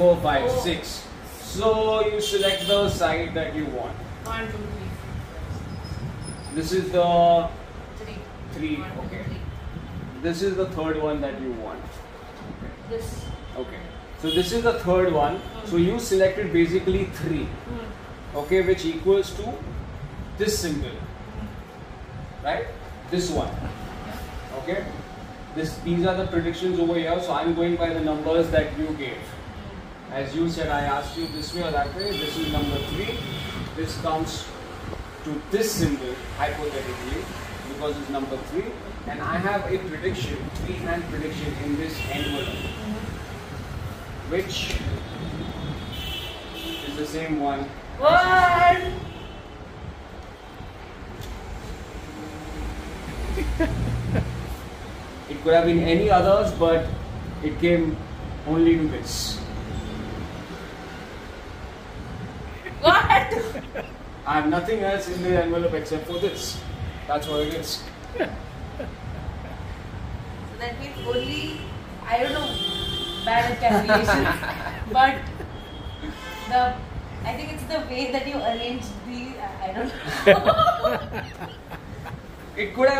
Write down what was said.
four, five, Oh. six. So you select the side that you want. One, two, three, This is the three. three. One, two, Okay. three. This is the third one that you want. This. Okay. So this is the third one. So you selected basically three. Hmm. Okay, which equals to this symbol. Right? This one. Okay. This these are the predictions over here. So I'm going by the numbers that you gave. As you said, I asked you this way or that way. This is number three. This comes to this symbol hypothetically because it's number three. And I have a prediction, three-hand prediction in this envelope, which is the same one. One. It could have been any others, but it came only to this. What? I have nothing else in the envelope except for this. That's what it is. So that means only I don't know bad at calculation, but the I think it's the way that you arrange the I I don't know. It could have